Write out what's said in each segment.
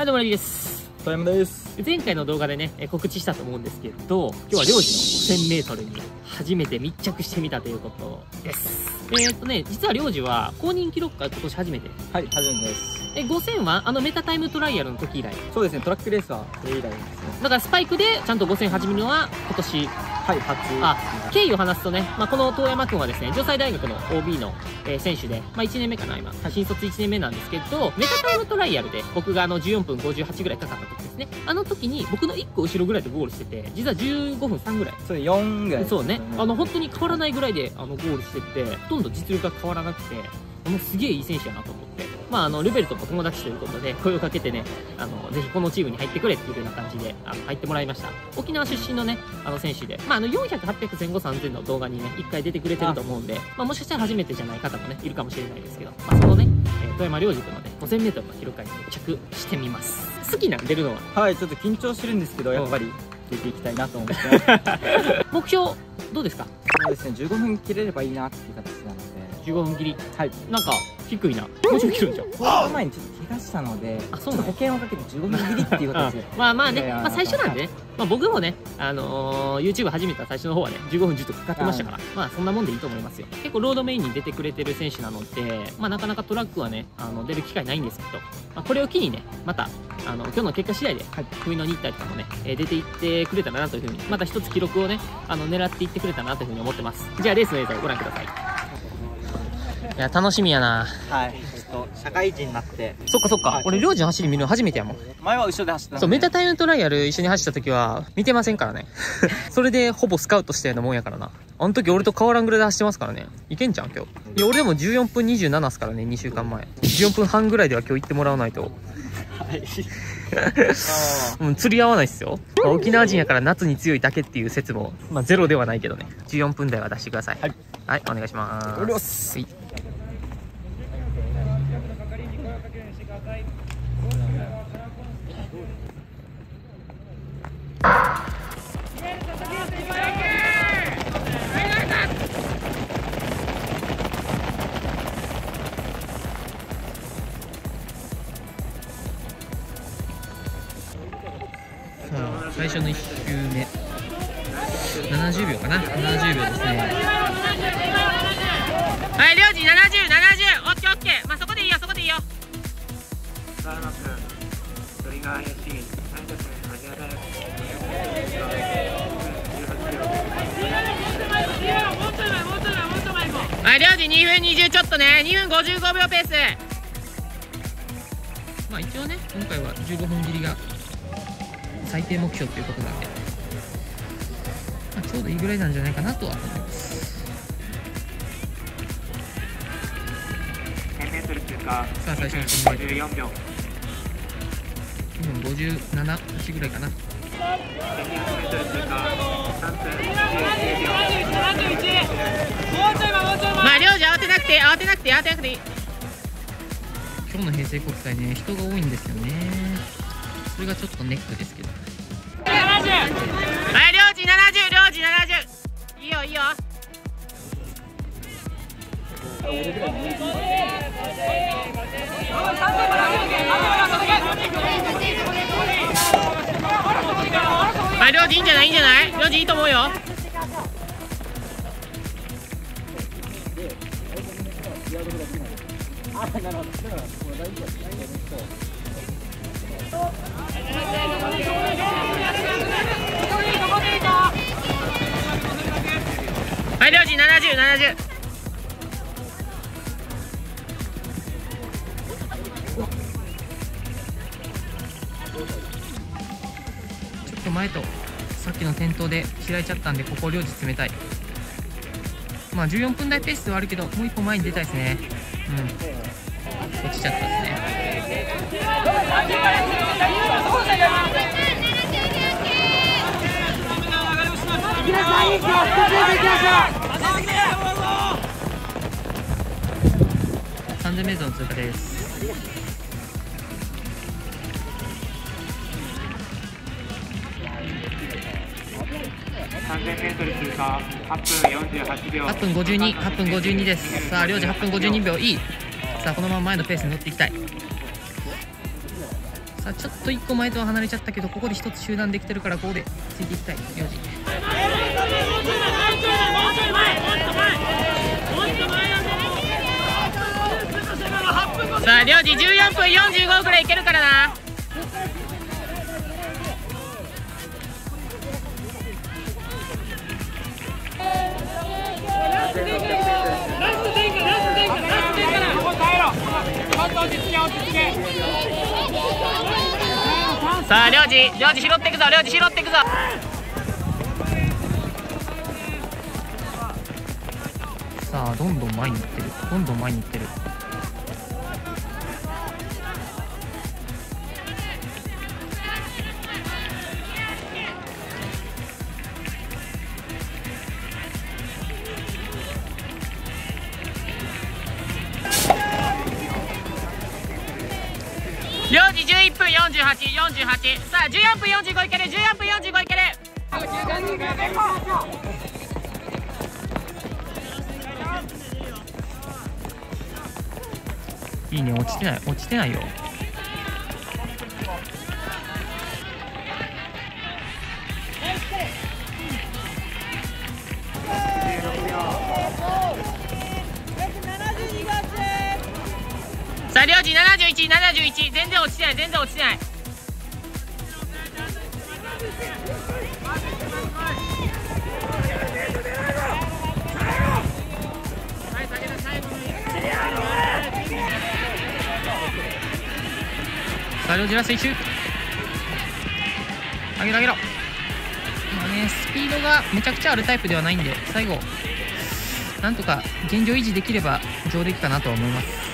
はい、どうも、レです。です。前回の動画でね、え告知したと思うんですけど、今日は領事の 5000m に初めて密着してみたということです。えーっとね、実は領事は公認記録が今年初めて。はい、はじめです。え、5000はあのメタタイムトライアルの時以来。そうですね、トラックレースはそれ以来ですね。だからスパイクでちゃんと5000始めるのは今年。はい、初。あ、経緯を話すとね、まあ、この遠山くんはですね、城西大学の OB の、えー選手で、まあ、1年目かな、今。新卒1年目なんですけど、メタタイムトライアルで、僕があの14分58ぐらいかかった時ですね。あの時に、僕の1個後ろぐらいでゴールしてて、実は15分3ぐらい。それ4ぐらいですそうね。あの、本当に変わらないぐらいで、あの、ゴールしてて、ほとんど実力が変わらなくて、もうすげえいい選手やなと思って。まあ、あの、ルベルトも友達ということで、声をかけてね、あの、ぜひこのチームに入ってくれっていうような感じで、あの、入ってもらいました。沖縄出身のね、あの選手で、まあ、あの、400、800、前後3000の動画にね、一回出てくれてると思うんで、まあ、もしかしたら初めてじゃない方もね、いるかもしれないですけど、まあ、そのね、えー富山良二君のね、5000メートルの記録会に密着してみます。好きなん出るのは？はい、ちょっと緊張してるんですけど、やっぱり出ていきたいなと思って。目標、どうですか？そうですね、15分切れればいいなっていう形なので。?15 分切り。はい。なんか、低いな。もうちょい切るんじゃん。この前にちょっと怪我したので、あそうな保険をかけて15分切りっていう形で。まあまあね、まあ最初なんでね、まあ僕もね、あのー YouTube 始めた最初の方はね、15分10とかかってましたから、まあそんなもんでいいと思いますよ。結構ロードメインに出てくれてる選手なので、まあなかなかトラックはね、あの出る機会ないんですけど、まあこれを機にね、また、あの、今日の結果次第で、はい冬の日体とかもね、えー出ていってくれたらなというふうに、また一つ記録をね、あの、狙っていってくれたらなというふうに思ってます。じゃあレースの映像をご覧ください。いや、楽しみやなはい。ちょっと、社会人になって、そっかそっか、はい俺、領事の走り見るの初めてやもん。前は後ろで走ってたそう、メタタイムトライアル一緒に走った時は、見てませんからね。それでほぼスカウトしたようなもんやからな。あの時俺と変わらんぐらいで走ってますからね。いけんじゃん、今日。いや、俺でも14分27っすからね、2週間前。14分半ぐらいでは今日行ってもらわないと。はい。うん、釣り合わないっすよ。まあ沖縄人やから夏に強いだけっていう説も、まあゼロではないけどね。14分台は出してください。はい。はい、お願いします。お願いしますはい最初の1周目。70秒かな。70秒ですね。はい領事7070オッケーオッケー。まあそこでいいよそこでいいよ。サーマ君、それが怪しい。300名、アジア大学。はい領事2分20ちょっとね。2分55秒ペース。まあ一応ね今回は15分切りが最低目標ということなんで、まあ、ちょうどいいぐらいなんじゃないかなとは思います1000メートル通過。さあ最初のコンバイ54秒。2分57、8ぐらいかな1200メートル通過。3分29秒。まあ領事慌てなくて慌てなくて慌てなくていい今日の平成国際ね人が多いんですよねそれがちょっとネックですけど。はい領事70領事70いいよいいよ。はい領事いいんじゃないいいんじゃない？領事いいと思うよ。あなるほどはい領事7070ちょっと前とさっきの転倒で開いちゃったんでここ領事冷たい。まあ14分台ペースではあるけどもう一歩前に出たいですね。うん。落ちちゃったですね3000メートルの通過です3000メートル通過。8分48秒。8分52、8分52です。さあ、領事8分52秒いい。さあ、このまま前のペースに乗っていきたい。さあ、ちょっと1個前とは離れちゃったけどここで1つ集団できてるからここでついていきたい。領事さあ領事14分45ぐらいいけるからな。さあ領事領事拾っていくぞ領事拾っていくぞ。さあどんどん前に行ってるどんどん前に行ってる。4時11分4848さあ14分45いける14分45いける。いいね落ちてない落ちてないよ。71全然落ちてない全然落ちてない。さあ領事ラスト1周。上げろ上げろ。まあねスピードがめちゃくちゃあるタイプではないんで最後なんとか現状維持できれば上出来かなとは思います。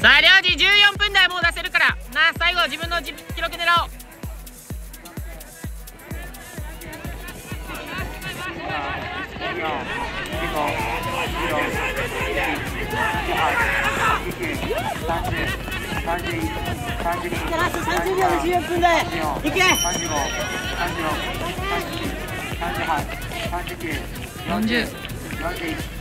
さあ領事14分台もう出せるから。な最後自分の記録狙おう。ラスト30秒で14分台。いけ。40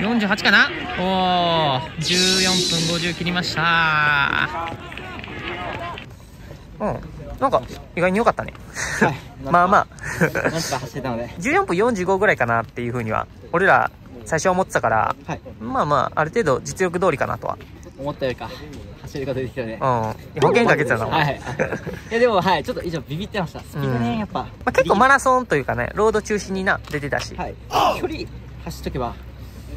48かな？おお14分50切りました。うんなんか意外に良かったね。はい。まあまあ。なんとか走れたので。14分45ぐらいかなっていうふうには俺ら最初は思ってたからはい。まあまあある程度実力通りかなとは。思ったよりか走ることできたよね。うん。保険かけてたの？はい。いやでもはい。ちょっと以上ビビってました。スピードうんねやっぱ。まあ、結構マラソンというかねロード中心にな出てたし、はい。距離走っとけば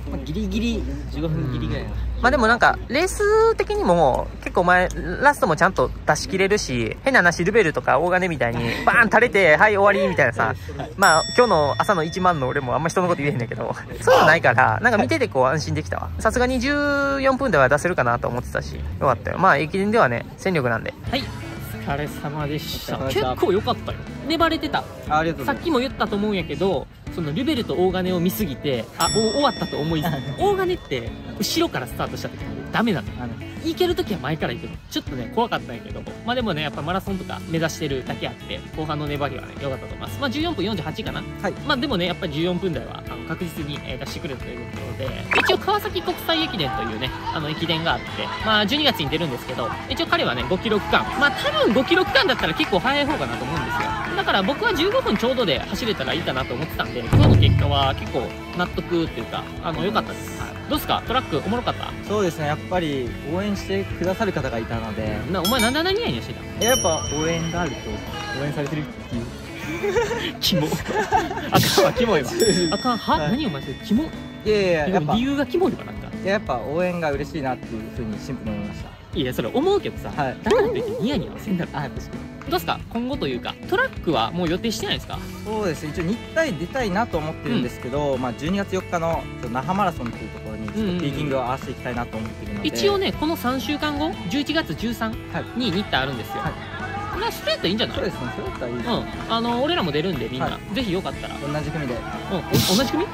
まあギリギリ15分ギリぐらいな。まあでもなんかレース的にも結構前ラストもちゃんと出し切れるし変な話ルベルとか大金みたいにバーン垂れてはい終わりみたいなさ。まあ今日の朝の1万の俺もあんま人のこと言えへんねんけどそういうのないからなんか見ててこう安心できたわ。さすがに14分では出せるかなと思ってたしよかったよ。まあ駅伝ではね戦力なんで。はい。お疲れ様でした。お疲れ様でした。結構良かったよ。粘れてた。あありがとうごさっきも言ったと思うんやけどそのルベルと大金を見すぎてあお終わったと思い 大金って後ろからスタートした時にダメなのあの行ける時は前から行くの。ちょっとね怖かったんやけど。まあでもねやっぱマラソンとか目指してるだけあって後半の粘りはね良かったと思います。まあ14分48かな。はい。まあでもねやっぱり14分台はあの確実にえー出してくれるということで。一応川崎国際駅伝というねあの駅伝があってまあ12月に出るんですけど一応彼はね5キロ区間。まあ多分5キロ区間だったら結構速い方かなと思うんですよ。だから僕は15分ちょうどで走れたらいいかなと思ってたんで今日の結果は結構納得っていうかあの良かったです、はい、どうですか？トラックおもろかった？そうですね。やっぱり応援してくださる方がいたので。なお前なんであんなニヤニヤしてた？やっぱ応援があると応援されてるっていう。キモ。あかんわキモいわ。あかん。は、はい。何お前それキモ？いやいややっぱ。理由がキモいわなんか。いややっぱ応援が嬉しいなっていうふうにシンプルに思いましいやそれ思うけどさ、はい。だからといってニヤニヤはせんだろ。たあ確かに。どうですか？今後というかトラックはもう予定してないですか？そうですね。一応日体出たいなと思ってるんですけど、まあ、12月4日の那覇マラソンっていうちょっとピーキングを合わせていきたいなと思ってるので。一応ねこの3週間後11月13はい。に日程あるんですよ、はい。まあそれやったらいいんじゃない？そうですねそれだったらいいうん。あの俺らも出るんでみんな、はぜひよかったら、うん、同じ組で。お同じ組？いい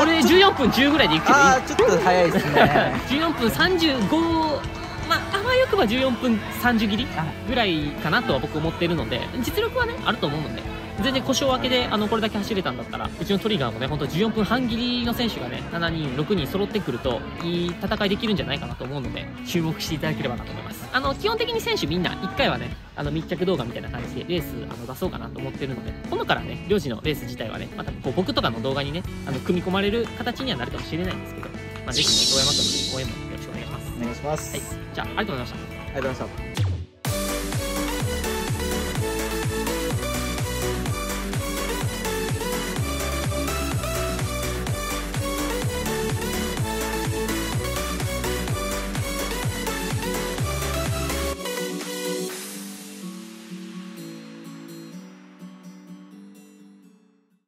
俺14分10ぐらいで行くけどいい。ああちょっと早いですね。14分35まああわよくば14分30切りあぐらいかなとは僕思ってるので実力はねあると思うので全然故障明けであのこれだけ走れたんだったらうちのトリガーもね本当14分半切りの選手がね7人6人揃ってくるといい戦いできるんじゃないかなと思うので注目していただければなと思います。あの基本的に選手みんな1回はねあの密着動画みたいな感じでレースあの出そうかなと思ってるので今度からね領事のレース自体はねまたこう僕とかの動画にねあの組み込まれる形にはなるかもしれないんですけど、まあ、ぜひね大山君の応援もよろしくお願いします。お願いします、はい、じゃあありがとうございました。ありがとうございました